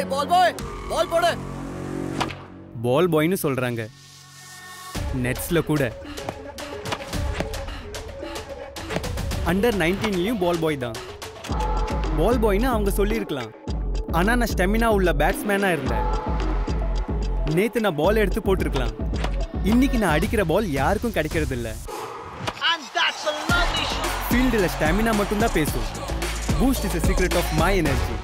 ஏய் பால் பாய் பால் போடு. பால் பாய்னு சொல்றாங்க. நெட்ஸ்ல கூட. அண்டர் நைன்டீன்லையும் பால் பாய் தான். பால் பாய்னு அவங்க சொல்லியிருக்கலாம். ஆனால் நான் ஸ்டெமினா உள்ள பேட்ஸ்மேனாக இருந்தேன். நேற்று நான் பால் எடுத்து போட்டிருக்கலாம். இன்னைக்கு நான் அடிக்கிற பால் யாருக்கும் கிடைக்கிறது இல்லை ஃபீல்டில் ஸ்டாமினா மட்டும்தான் பேசும். Boost is a secret of my energy